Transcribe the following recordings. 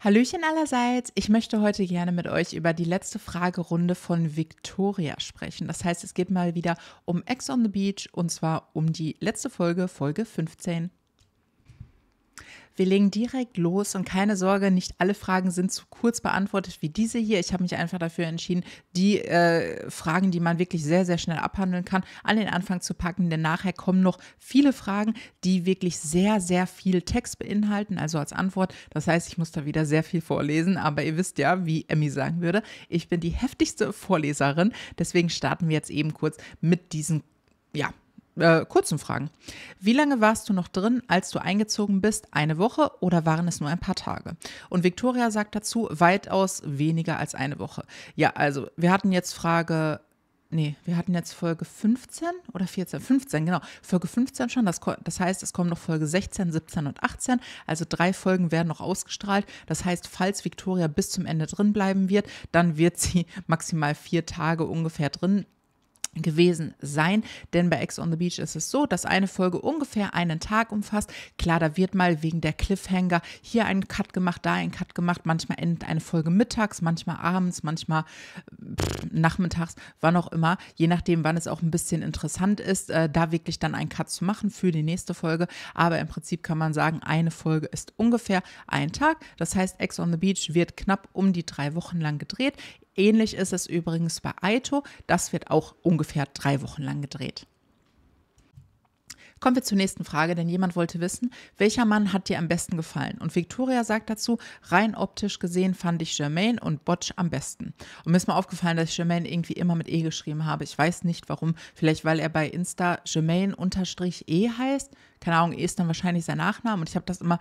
Hallöchen allerseits. Ich möchte heute gerne mit euch über die letzte Fragerunde von Victoria sprechen. Das heißt, es geht mal wieder um Ex on the Beach und zwar um die letzte Folge, Folge 15. Wir legen direkt los und keine Sorge, nicht alle Fragen sind so kurz beantwortet wie diese hier. Ich habe mich einfach dafür entschieden, die äh, Fragen, die man wirklich sehr, sehr schnell abhandeln kann, an den Anfang zu packen, denn nachher kommen noch viele Fragen, die wirklich sehr, sehr viel Text beinhalten, also als Antwort. Das heißt, ich muss da wieder sehr viel vorlesen, aber ihr wisst ja, wie Emmy sagen würde, ich bin die heftigste Vorleserin. Deswegen starten wir jetzt eben kurz mit diesen, ja, äh, kurzen Fragen. Wie lange warst du noch drin, als du eingezogen bist? Eine Woche oder waren es nur ein paar Tage? Und Victoria sagt dazu, weitaus weniger als eine Woche. Ja, also wir hatten jetzt Frage Nee, wir hatten jetzt Folge 15 oder 14? 15, genau. Folge 15 schon. Das, das, heißt, es kommen noch Folge 16, 17 und 18. Also drei Folgen werden noch ausgestrahlt. Das heißt, falls Victoria bis zum Ende drin bleiben wird, dann wird sie maximal vier Tage ungefähr drin gewesen sein, denn bei Ex on the Beach ist es so, dass eine Folge ungefähr einen Tag umfasst. Klar, da wird mal wegen der Cliffhanger hier ein Cut gemacht, da ein Cut gemacht. Manchmal endet eine Folge mittags, manchmal abends, manchmal pff, nachmittags, wann auch immer, je nachdem, wann es auch ein bisschen interessant ist, äh, da wirklich dann einen Cut zu machen für die nächste Folge. Aber im Prinzip kann man sagen, eine Folge ist ungefähr ein Tag. Das heißt, Ex on the Beach wird knapp um die drei Wochen lang gedreht. Ähnlich ist es übrigens bei Aito. Das wird auch ungefähr drei Wochen lang gedreht. Kommen wir zur nächsten Frage, denn jemand wollte wissen, welcher Mann hat dir am besten gefallen? Und Victoria sagt dazu, rein optisch gesehen fand ich Jermaine und Botch am besten. Und mir ist mal aufgefallen, dass ich Jermaine irgendwie immer mit E geschrieben habe. Ich weiß nicht warum. Vielleicht, weil er bei Insta Jermaine-E heißt. Keine Ahnung, E ist dann wahrscheinlich sein Nachname. Und ich habe das immer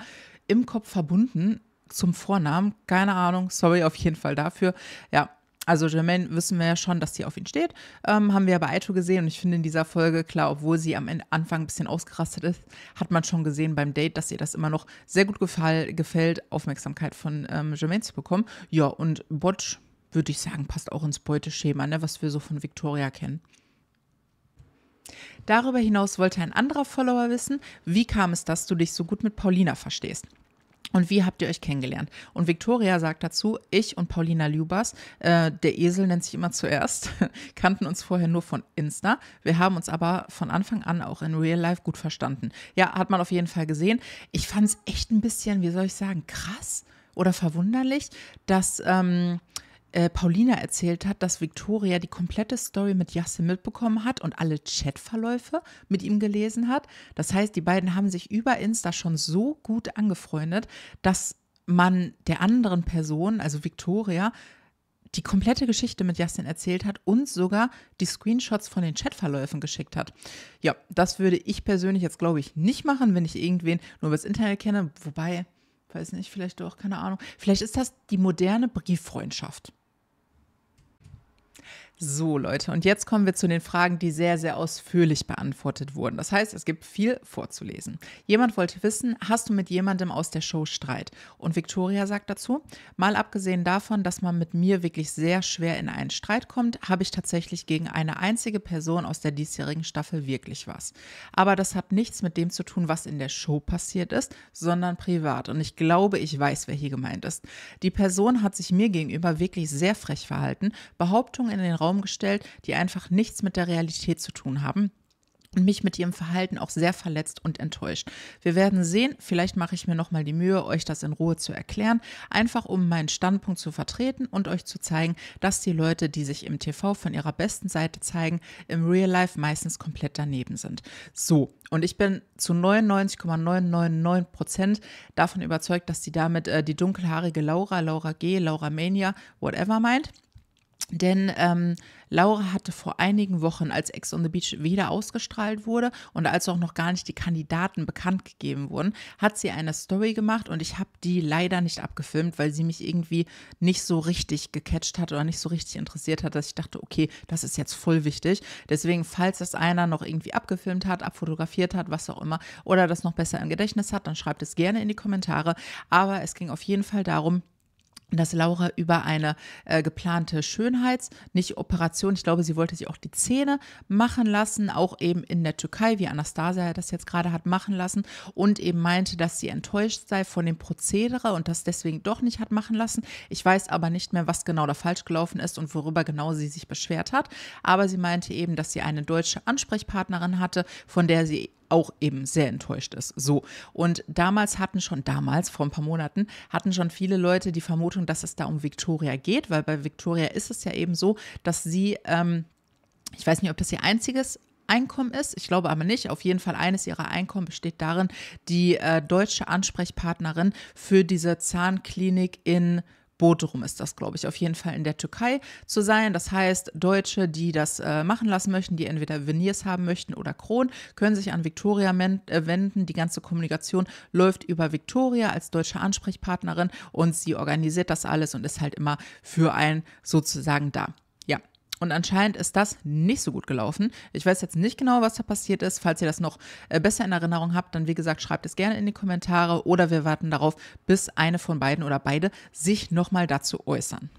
im Kopf verbunden zum Vornamen. Keine Ahnung. Sorry auf jeden Fall dafür. Ja, also Jermaine wissen wir ja schon, dass sie auf ihn steht. Ähm, haben wir bei Aito gesehen und ich finde in dieser Folge, klar, obwohl sie am Anfang ein bisschen ausgerastet ist, hat man schon gesehen beim Date, dass ihr das immer noch sehr gut gefall, gefällt, Aufmerksamkeit von ähm, Jermaine zu bekommen. Ja, und Botch, würde ich sagen, passt auch ins Beuteschema, ne, was wir so von Victoria kennen. Darüber hinaus wollte ein anderer Follower wissen, wie kam es, dass du dich so gut mit Paulina verstehst? Und wie habt ihr euch kennengelernt? Und Victoria sagt dazu, ich und Paulina Lubas, äh, der Esel nennt sich immer zuerst, kannten uns vorher nur von Insta. Wir haben uns aber von Anfang an auch in Real Life gut verstanden. Ja, hat man auf jeden Fall gesehen. Ich fand es echt ein bisschen, wie soll ich sagen, krass oder verwunderlich, dass ähm, äh, Paulina erzählt hat, dass Victoria die komplette Story mit Yassin mitbekommen hat und alle Chatverläufe mit ihm gelesen hat. Das heißt, die beiden haben sich über Insta schon so gut angefreundet, dass man der anderen Person, also Victoria, die komplette Geschichte mit Justin erzählt hat und sogar die Screenshots von den Chatverläufen geschickt hat. Ja, das würde ich persönlich jetzt, glaube ich, nicht machen, wenn ich irgendwen nur über das Internet kenne. Wobei, weiß nicht, vielleicht doch, keine Ahnung. Vielleicht ist das die moderne Brieffreundschaft. So, Leute, und jetzt kommen wir zu den Fragen, die sehr, sehr ausführlich beantwortet wurden. Das heißt, es gibt viel vorzulesen. Jemand wollte wissen, hast du mit jemandem aus der Show Streit? Und Victoria sagt dazu, mal abgesehen davon, dass man mit mir wirklich sehr schwer in einen Streit kommt, habe ich tatsächlich gegen eine einzige Person aus der diesjährigen Staffel wirklich was. Aber das hat nichts mit dem zu tun, was in der Show passiert ist, sondern privat. Und ich glaube, ich weiß, wer hier gemeint ist. Die Person hat sich mir gegenüber wirklich sehr frech verhalten, Behauptungen in den Raum Raum gestellt, die einfach nichts mit der Realität zu tun haben und mich mit ihrem Verhalten auch sehr verletzt und enttäuscht. Wir werden sehen, vielleicht mache ich mir noch mal die Mühe, euch das in Ruhe zu erklären, einfach um meinen Standpunkt zu vertreten und euch zu zeigen, dass die Leute, die sich im TV von ihrer besten Seite zeigen, im Real Life meistens komplett daneben sind. So, und ich bin zu 99,999 Prozent davon überzeugt, dass sie damit äh, die dunkelhaarige Laura, Laura G, Laura Mania, whatever meint. Denn ähm, Laura hatte vor einigen Wochen, als Ex on the Beach wieder ausgestrahlt wurde und als auch noch gar nicht die Kandidaten bekannt gegeben wurden, hat sie eine Story gemacht und ich habe die leider nicht abgefilmt, weil sie mich irgendwie nicht so richtig gecatcht hat oder nicht so richtig interessiert hat, dass ich dachte, okay, das ist jetzt voll wichtig. Deswegen, falls das einer noch irgendwie abgefilmt hat, abfotografiert hat, was auch immer, oder das noch besser im Gedächtnis hat, dann schreibt es gerne in die Kommentare. Aber es ging auf jeden Fall darum, dass Laura über eine äh, geplante Schönheits-, nicht Operation, ich glaube, sie wollte sich auch die Zähne machen lassen, auch eben in der Türkei, wie Anastasia das jetzt gerade hat machen lassen und eben meinte, dass sie enttäuscht sei von dem Prozedere und das deswegen doch nicht hat machen lassen. Ich weiß aber nicht mehr, was genau da falsch gelaufen ist und worüber genau sie sich beschwert hat, aber sie meinte eben, dass sie eine deutsche Ansprechpartnerin hatte, von der sie auch eben sehr enttäuscht ist. So. Und damals hatten schon, damals, vor ein paar Monaten, hatten schon viele Leute die Vermutung, dass es da um Victoria geht, weil bei Victoria ist es ja eben so, dass sie, ähm, ich weiß nicht, ob das ihr einziges Einkommen ist. Ich glaube aber nicht. Auf jeden Fall eines ihrer Einkommen besteht darin, die äh, deutsche Ansprechpartnerin für diese Zahnklinik in Bodrum ist das, glaube ich, auf jeden Fall in der Türkei zu sein. Das heißt, Deutsche, die das äh, machen lassen möchten, die entweder Veneers haben möchten oder Kron, können sich an Victoria äh, wenden. Die ganze Kommunikation läuft über Victoria als deutsche Ansprechpartnerin und sie organisiert das alles und ist halt immer für einen sozusagen da. Und anscheinend ist das nicht so gut gelaufen. Ich weiß jetzt nicht genau, was da passiert ist. Falls ihr das noch äh, besser in Erinnerung habt, dann wie gesagt, schreibt es gerne in die Kommentare oder wir warten darauf, bis eine von beiden oder beide sich nochmal dazu äußern.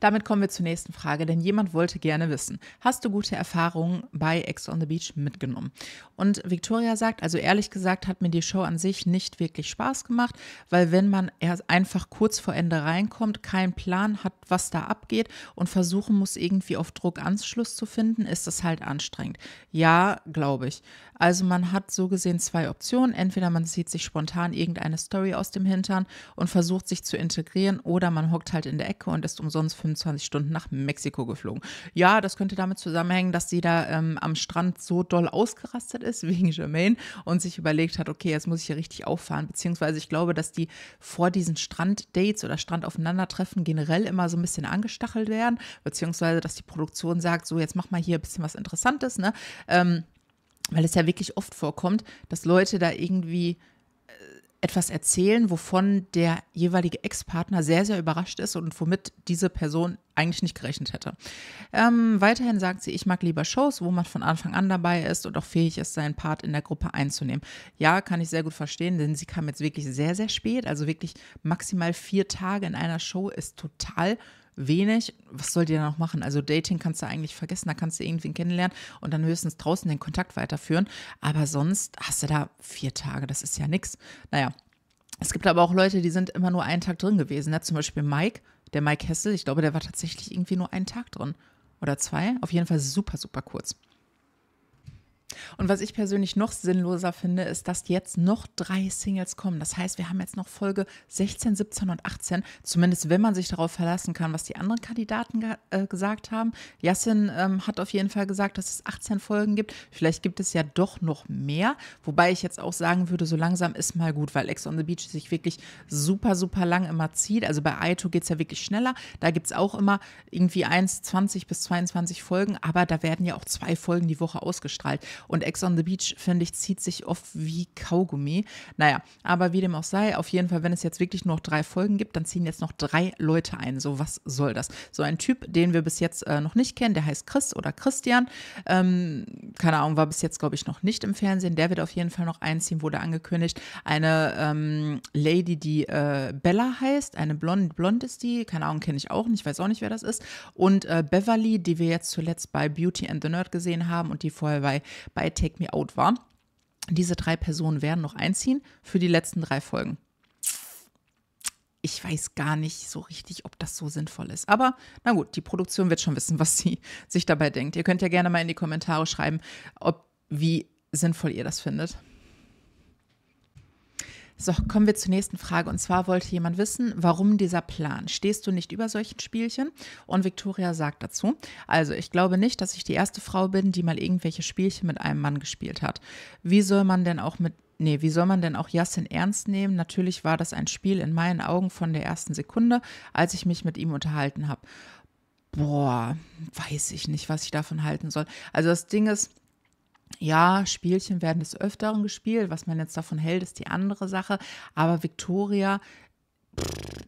Damit kommen wir zur nächsten Frage, denn jemand wollte gerne wissen, hast du gute Erfahrungen bei Ex on the Beach mitgenommen? Und Victoria sagt, also ehrlich gesagt hat mir die Show an sich nicht wirklich Spaß gemacht, weil wenn man erst einfach kurz vor Ende reinkommt, keinen Plan hat, was da abgeht und versuchen muss, irgendwie auf Druck Anschluss zu finden, ist das halt anstrengend. Ja, glaube ich. Also man hat so gesehen zwei Optionen. Entweder man zieht sich spontan irgendeine Story aus dem Hintern und versucht sich zu integrieren oder man hockt halt in der Ecke und ist umsonst 25 Stunden nach Mexiko geflogen. Ja, das könnte damit zusammenhängen, dass sie da ähm, am Strand so doll ausgerastet ist wegen Jermaine und sich überlegt hat, okay, jetzt muss ich hier richtig auffahren. Beziehungsweise ich glaube, dass die vor diesen Stranddates oder Strandaufeinandertreffen generell immer so ein bisschen angestachelt werden, beziehungsweise dass die Produktion sagt, so jetzt mach mal hier ein bisschen was Interessantes, ne? Ähm, weil es ja wirklich oft vorkommt, dass Leute da irgendwie etwas erzählen, wovon der jeweilige Ex-Partner sehr, sehr überrascht ist und womit diese Person eigentlich nicht gerechnet hätte. Ähm, weiterhin sagt sie, ich mag lieber Shows, wo man von Anfang an dabei ist und auch fähig ist, seinen Part in der Gruppe einzunehmen. Ja, kann ich sehr gut verstehen, denn sie kam jetzt wirklich sehr, sehr spät. Also wirklich maximal vier Tage in einer Show ist total wenig. Was soll die da noch machen? Also Dating kannst du eigentlich vergessen, da kannst du irgendwen kennenlernen und dann höchstens draußen den Kontakt weiterführen. Aber sonst hast du da vier Tage, das ist ja nichts. Naja, es gibt aber auch Leute, die sind immer nur einen Tag drin gewesen. Ne? Zum Beispiel Mike, der Mike Hessel, ich glaube, der war tatsächlich irgendwie nur einen Tag drin. Oder zwei. Auf jeden Fall super, super kurz. Und was ich persönlich noch sinnloser finde, ist, dass jetzt noch drei Singles kommen. Das heißt, wir haben jetzt noch Folge 16, 17 und 18. Zumindest, wenn man sich darauf verlassen kann, was die anderen Kandidaten ge äh, gesagt haben. Yassin ähm, hat auf jeden Fall gesagt, dass es 18 Folgen gibt. Vielleicht gibt es ja doch noch mehr. Wobei ich jetzt auch sagen würde, so langsam ist mal gut, weil Ex on the Beach sich wirklich super, super lang immer zieht. Also bei Aito geht es ja wirklich schneller. Da gibt es auch immer irgendwie 1, 20 bis 22 Folgen. Aber da werden ja auch zwei Folgen die Woche ausgestrahlt. Und Ex on the Beach, finde ich, zieht sich oft wie Kaugummi. Naja, aber wie dem auch sei, auf jeden Fall, wenn es jetzt wirklich nur noch drei Folgen gibt, dann ziehen jetzt noch drei Leute ein. So, was soll das? So ein Typ, den wir bis jetzt äh, noch nicht kennen, der heißt Chris oder Christian. Ähm, keine Ahnung, war bis jetzt, glaube ich, noch nicht im Fernsehen. Der wird auf jeden Fall noch einziehen, wurde angekündigt. Eine ähm, Lady, die äh, Bella heißt, eine Blonde, blond ist die, keine Ahnung, kenne ich auch nicht, weiß auch nicht, wer das ist. Und äh, Beverly, die wir jetzt zuletzt bei Beauty and the Nerd gesehen haben und die vorher bei, bei Take Me Out war. Diese drei Personen werden noch einziehen für die letzten drei Folgen. Ich weiß gar nicht so richtig, ob das so sinnvoll ist. Aber na gut, die Produktion wird schon wissen, was sie sich dabei denkt. Ihr könnt ja gerne mal in die Kommentare schreiben, ob wie sinnvoll ihr das findet. So, kommen wir zur nächsten Frage. Und zwar wollte jemand wissen, warum dieser Plan? Stehst du nicht über solchen Spielchen? Und Victoria sagt dazu, also ich glaube nicht, dass ich die erste Frau bin, die mal irgendwelche Spielchen mit einem Mann gespielt hat. Wie soll man denn auch mit Nee, wie soll man denn auch Yassin ernst nehmen? Natürlich war das ein Spiel in meinen Augen von der ersten Sekunde, als ich mich mit ihm unterhalten habe. Boah, weiß ich nicht, was ich davon halten soll. Also das Ding ist, ja, Spielchen werden des Öfteren gespielt. Was man jetzt davon hält, ist die andere Sache. Aber Victoria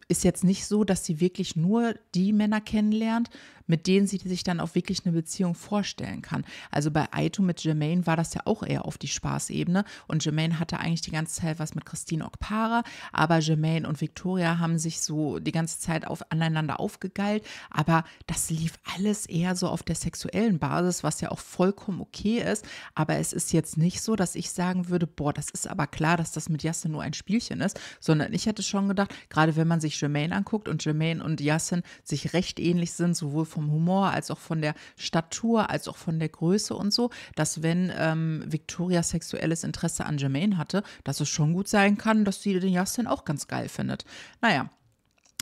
ist jetzt nicht so, dass sie wirklich nur die Männer kennenlernt, mit denen sie sich dann auch wirklich eine Beziehung vorstellen kann. Also bei Aito mit Jermaine war das ja auch eher auf die Spaßebene. Und Jermaine hatte eigentlich die ganze Zeit was mit Christine Okpara, aber Jermaine und Victoria haben sich so die ganze Zeit auf, aneinander aufgegeilt, aber das lief alles eher so auf der sexuellen Basis, was ja auch vollkommen okay ist, aber es ist jetzt nicht so, dass ich sagen würde, boah, das ist aber klar, dass das mit Yassin nur ein Spielchen ist, sondern ich hätte schon gedacht, gerade wenn man sich Jermaine anguckt und Jermaine und Yassin sich recht ähnlich sind, sowohl vom Humor als auch von der Statur, als auch von der Größe und so, dass wenn ähm, Victoria sexuelles Interesse an Jermaine hatte, dass es schon gut sein kann, dass sie den Yassin auch ganz geil findet. Naja,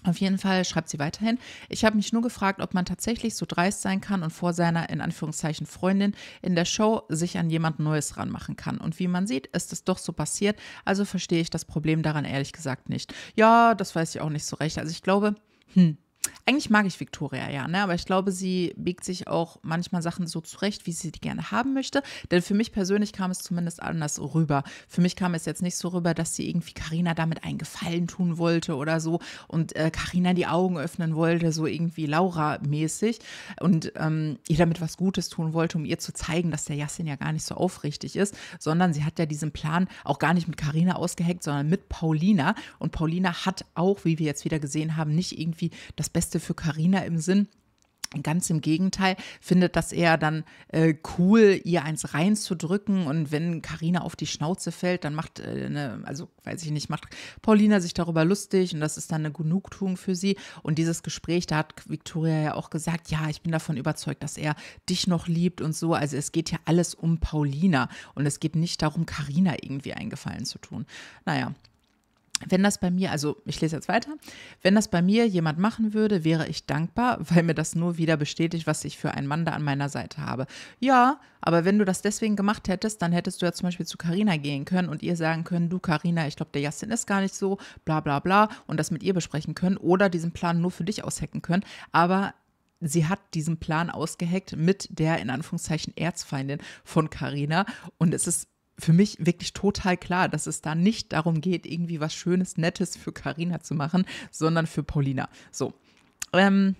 auf jeden Fall schreibt sie weiterhin. Ich habe mich nur gefragt, ob man tatsächlich so dreist sein kann und vor seiner in Anführungszeichen Freundin in der Show sich an jemand Neues ranmachen kann. Und wie man sieht, ist es doch so passiert. Also verstehe ich das Problem daran ehrlich gesagt nicht. Ja, das weiß ich auch nicht so recht. Also ich glaube, hm, eigentlich mag ich Victoria ja, ne? aber ich glaube, sie biegt sich auch manchmal Sachen so zurecht, wie sie die gerne haben möchte. Denn für mich persönlich kam es zumindest anders rüber. Für mich kam es jetzt nicht so rüber, dass sie irgendwie Karina damit einen Gefallen tun wollte oder so und Karina äh, die Augen öffnen wollte, so irgendwie Laura-mäßig und ähm, ihr damit was Gutes tun wollte, um ihr zu zeigen, dass der Yassin ja gar nicht so aufrichtig ist, sondern sie hat ja diesen Plan auch gar nicht mit Karina ausgeheckt, sondern mit Paulina. Und Paulina hat auch, wie wir jetzt wieder gesehen haben, nicht irgendwie das Beste für Karina im Sinn. Ganz im Gegenteil, findet das eher dann äh, cool, ihr eins reinzudrücken. Und wenn Karina auf die Schnauze fällt, dann macht, äh, eine, also weiß ich nicht, macht Paulina sich darüber lustig und das ist dann eine Genugtuung für sie. Und dieses Gespräch, da hat Victoria ja auch gesagt, ja, ich bin davon überzeugt, dass er dich noch liebt und so. Also es geht ja alles um Paulina und es geht nicht darum, Karina irgendwie einen Gefallen zu tun. Naja, wenn das bei mir, also ich lese jetzt weiter, wenn das bei mir jemand machen würde, wäre ich dankbar, weil mir das nur wieder bestätigt, was ich für einen Mann da an meiner Seite habe. Ja, aber wenn du das deswegen gemacht hättest, dann hättest du ja zum Beispiel zu Carina gehen können und ihr sagen können, du Carina, ich glaube, der Justin ist gar nicht so, bla bla bla, und das mit ihr besprechen können oder diesen Plan nur für dich aushacken können. Aber sie hat diesen Plan ausgeheckt mit der in Anführungszeichen Erzfeindin von Carina und es ist für mich wirklich total klar, dass es da nicht darum geht, irgendwie was Schönes, Nettes für Karina zu machen, sondern für Paulina. So. Ähm,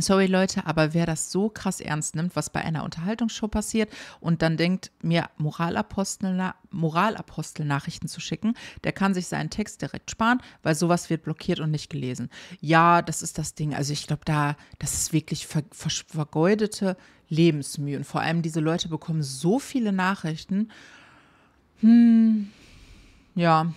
Sorry Leute, aber wer das so krass ernst nimmt, was bei einer Unterhaltungsshow passiert und dann denkt, mir Moralapostel, Moralapostel-Nachrichten zu schicken, der kann sich seinen Text direkt sparen, weil sowas wird blockiert und nicht gelesen. Ja, das ist das Ding. Also ich glaube, da, das ist wirklich ver, ver, vergeudete Lebensmühe. Und vor allem diese Leute bekommen so viele Nachrichten hm, ja,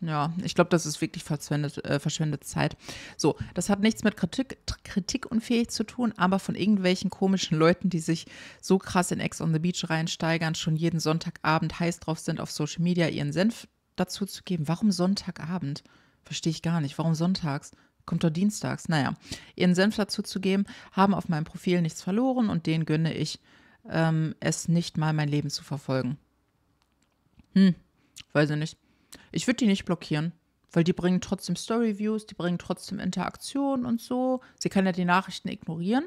ja, ich glaube, das ist wirklich verschwendet, äh, verschwendete Zeit. So, das hat nichts mit Kritik, kritikunfähig zu tun, aber von irgendwelchen komischen Leuten, die sich so krass in Ex on the Beach reinsteigern, schon jeden Sonntagabend heiß drauf sind, auf Social Media ihren Senf dazu zu geben. Warum Sonntagabend? Verstehe ich gar nicht. Warum sonntags? Kommt doch dienstags. Naja, ihren Senf dazu zu geben, haben auf meinem Profil nichts verloren und denen gönne ich ähm, es nicht mal, mein Leben zu verfolgen. Hm, weiß ich nicht. Ich würde die nicht blockieren, weil die bringen trotzdem Storyviews, die bringen trotzdem Interaktion und so. Sie kann ja die Nachrichten ignorieren.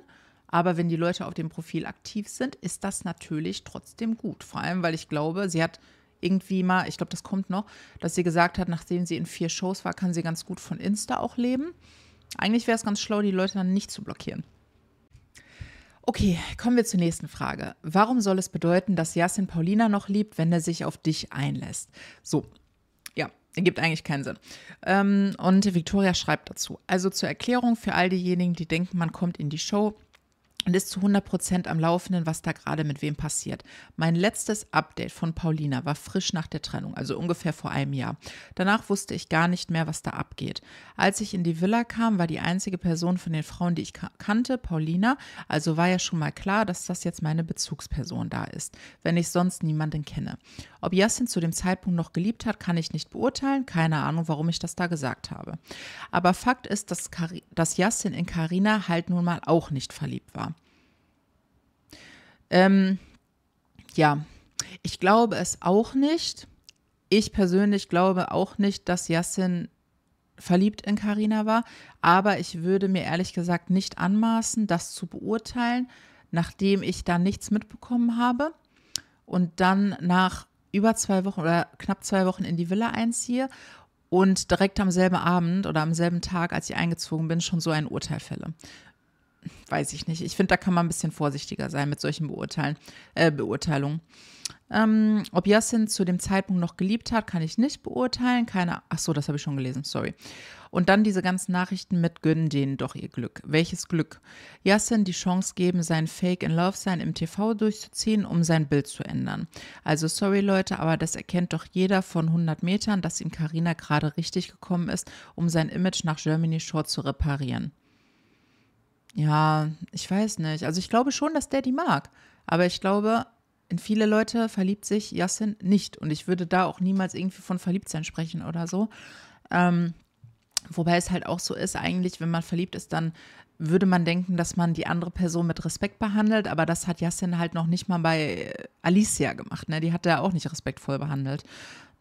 Aber wenn die Leute auf dem Profil aktiv sind, ist das natürlich trotzdem gut. Vor allem, weil ich glaube, sie hat irgendwie mal, ich glaube, das kommt noch, dass sie gesagt hat, nachdem sie in vier Shows war, kann sie ganz gut von Insta auch leben. Eigentlich wäre es ganz schlau, die Leute dann nicht zu blockieren. Okay, kommen wir zur nächsten Frage. Warum soll es bedeuten, dass Yasin Paulina noch liebt, wenn er sich auf dich einlässt? So, ja, ergibt eigentlich keinen Sinn. Ähm, und Victoria schreibt dazu. Also zur Erklärung für all diejenigen, die denken, man kommt in die Show und ist zu 100 Prozent am Laufenden, was da gerade mit wem passiert. Mein letztes Update von Paulina war frisch nach der Trennung, also ungefähr vor einem Jahr. Danach wusste ich gar nicht mehr, was da abgeht. Als ich in die Villa kam, war die einzige Person von den Frauen, die ich kannte, Paulina. Also war ja schon mal klar, dass das jetzt meine Bezugsperson da ist, wenn ich sonst niemanden kenne. Ob Yassin zu dem Zeitpunkt noch geliebt hat, kann ich nicht beurteilen. Keine Ahnung, warum ich das da gesagt habe. Aber Fakt ist, dass, Yassin in Karina halt nun mal auch nicht verliebt war. Ähm, ja, ich glaube es auch nicht. Ich persönlich glaube auch nicht, dass Yassin verliebt in Karina war, aber ich würde mir ehrlich gesagt nicht anmaßen, das zu beurteilen, nachdem ich da nichts mitbekommen habe und dann nach über zwei Wochen oder knapp zwei Wochen in die Villa einziehe und direkt am selben Abend oder am selben Tag, als ich eingezogen bin, schon so ein Urteil fälle. Weiß ich nicht. Ich finde, da kann man ein bisschen vorsichtiger sein mit solchen Beurteilen, äh, Beurteilungen. Ähm, ob Yassin zu dem Zeitpunkt noch geliebt hat, kann ich nicht beurteilen. Keine, ach so, das habe ich schon gelesen, sorry. Und dann diese ganzen Nachrichten mit gönnen denen doch ihr Glück. Welches Glück? Yassin die Chance geben, sein Fake in Love sein im TV durchzuziehen, um sein Bild zu ändern. Also sorry Leute, aber das erkennt doch jeder von 100 Metern, dass ihm Karina gerade richtig gekommen ist, um sein Image nach Germany Shore zu reparieren. Ja, ich weiß nicht. Also ich glaube schon, dass der die mag. Aber ich glaube, in viele Leute verliebt sich Yassin nicht. Und ich würde da auch niemals irgendwie von Verliebtsein sprechen oder so. Ähm, wobei es halt auch so ist, eigentlich, wenn man verliebt ist, dann würde man denken, dass man die andere Person mit Respekt behandelt, aber das hat Yassin halt noch nicht mal bei Alicia gemacht. Ne? Die hat er auch nicht respektvoll behandelt.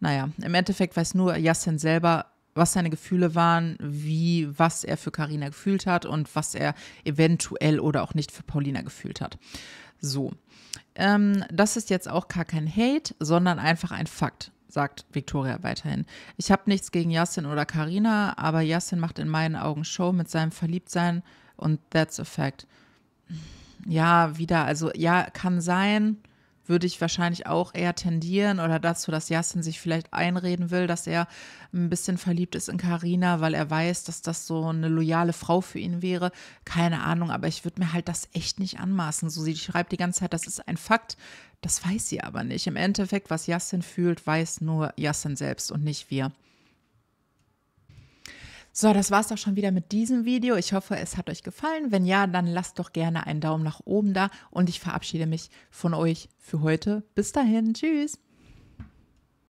Naja, im Endeffekt weiß nur Yassin selber, was seine Gefühle waren, wie, was er für Karina gefühlt hat und was er eventuell oder auch nicht für Paulina gefühlt hat. So. Ähm, das ist jetzt auch gar kein Hate, sondern einfach ein Fakt, sagt Victoria weiterhin. Ich habe nichts gegen Yassin oder Karina, aber Yassin macht in meinen Augen Show mit seinem Verliebtsein und that's a fact. Ja, wieder, also ja, kann sein würde ich wahrscheinlich auch eher tendieren oder dazu, dass Yassin sich vielleicht einreden will, dass er ein bisschen verliebt ist in Karina, weil er weiß, dass das so eine loyale Frau für ihn wäre. Keine Ahnung, aber ich würde mir halt das echt nicht anmaßen. So, sie schreibt die ganze Zeit, das ist ein Fakt. Das weiß sie aber nicht. Im Endeffekt, was Yassin fühlt, weiß nur Yassin selbst und nicht wir. So, das war es auch schon wieder mit diesem Video. Ich hoffe, es hat euch gefallen. Wenn ja, dann lasst doch gerne einen Daumen nach oben da und ich verabschiede mich von euch für heute. Bis dahin, tschüss.